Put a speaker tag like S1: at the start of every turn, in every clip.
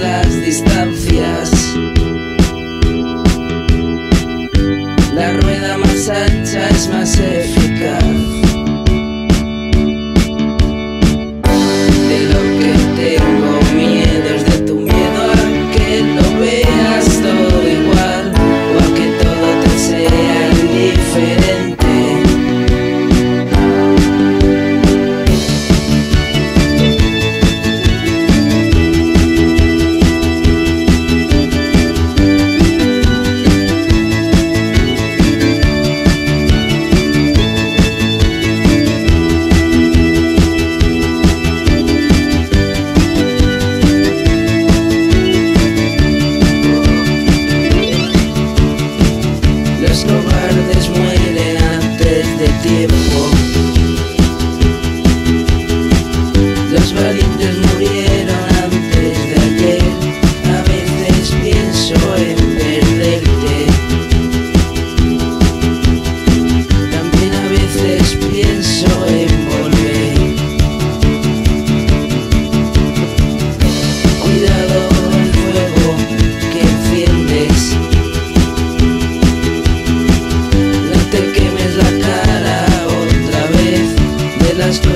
S1: las distancias. La rueda más ancha es más eficaz.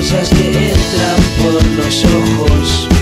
S1: Cosas que entran por los ojos.